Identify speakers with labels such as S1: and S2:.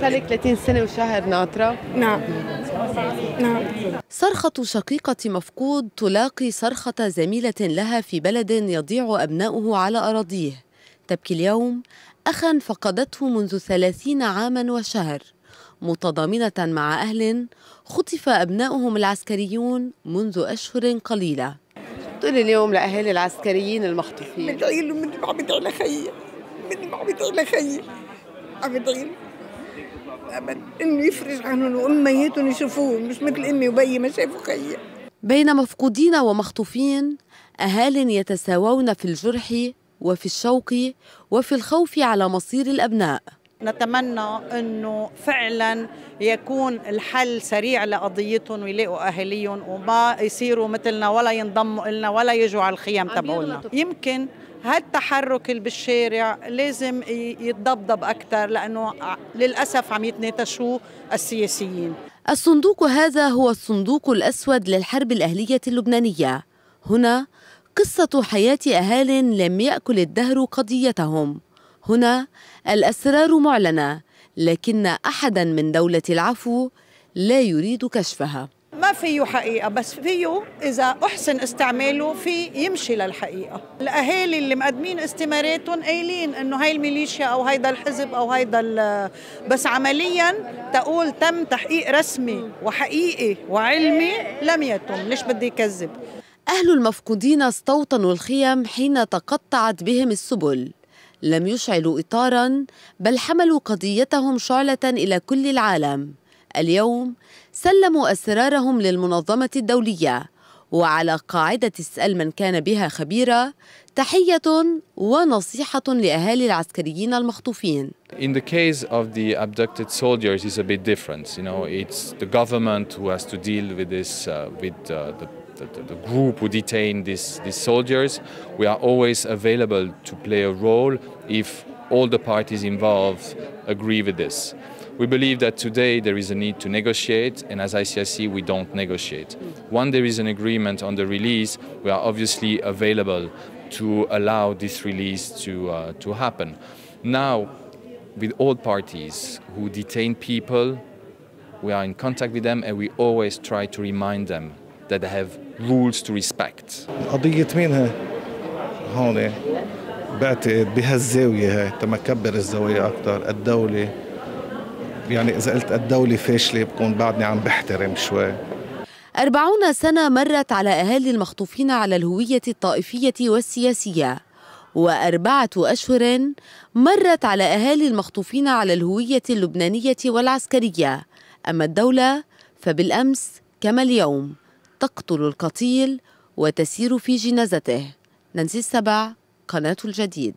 S1: صار لك 30 سنة وشهر ناطرة؟
S2: نعم. نعم.
S1: صرخة شقيقة مفقود تلاقي صرخة زميلة لها في بلد يضيع أبناؤه على أراضيه. تبكي اليوم. أخا فقدته منذ ثلاثين عاما وشهر. متضامنة مع أهل خطف أبناؤهم العسكريون منذ أشهر قليلة. تقول اليوم لأهالي العسكريين المخطوفين.
S2: بدعي له مثل ما عم بدعي لخيي مثل ما عم بدعي لخيي عم بدعي أبد. إنه يفرج عنهم وأمياتهم يشوفوهم. مش مثل أمي وبيي ما شافوا خيي.
S1: بين مفقودين ومخطوفين أهال يتساوون في الجرح وفي الشوق وفي الخوف على مصير الأبناء.
S3: نتمنى إنه فعلا يكون الحل سريع لقضيتهم ويلاقوا أهاليهم وما يصيروا مثلنا ولا ينضموا لنا ولا يجوا على الخيام تبعولنا يمكن هالتحرك اللي بالشارع لازم يتضبضب أكثر لأنه للأسف عم يتناتشوا السياسيين.
S1: الصندوق هذا هو الصندوق الأسود للحرب الأهلية اللبنانية. هنا قصة حياة أهال لم يأكل الدهر قضيتهم. هنا الأسرار معلنة لكن أحدا من دولة العفو لا يريد كشفها.
S3: ما فيه حقيقة بس فيه إذا أحسن استعماله في يمشي للحقيقة. الأهالي اللي مقدمين استماراتهم قايلين إنه هاي الميليشيا أو هيدا الحزب أو هيدا بس عمليا تقول تم تحقيق رسمي وحقيقي وعلمي لم يتم ليش بدي يكذب.
S1: أهل المفقودين استوطنوا الخيم حين تقطعت بهم السبل. لم يشعلوا إطارا بل حملوا قضيتهم شعلة إلى كل العالم. اليوم سلموا أسرارهم للمنظمة الدولية وعلى قاعدة اسأل من كان بها خبيرا تحية ونصيحة لأهالي العسكريين المخطوفين.
S4: In the case of the abducted soldiers is a bit different. You know, it's the government who has to deal with this, uh, with uh, the, the, the, group who detain these, these soldiers. We are always available to play a role if all the parties involved agree with this. We believe that today there is a need to negotiate, and as ICIC, we don't negotiate. When there is an agreement on the release, we are obviously available to allow this release to, uh, to happen. Now, with all parties who detain people, we are in contact with them and we always try to remind them that they have rules to respect.
S5: قضية مين هي؟ هون بعتقد بهالزاوية هاي تما كبر الزاوية أكثر الدولة يعني إذا قلت الدولة فاشلة بكون بعدني عم بحترم شوي.
S1: أربعون سنة مرت على أهالي المخطوفين على الهوية الطائفية والسياسية وأربعة أشهر مرت على أهالي المخطوفين على الهوية اللبنانية والعسكرية. أما الدولة فبالأمس كما اليوم تقتل القتيل وتسير في جنازته. ننسي السبع قناة الجديد.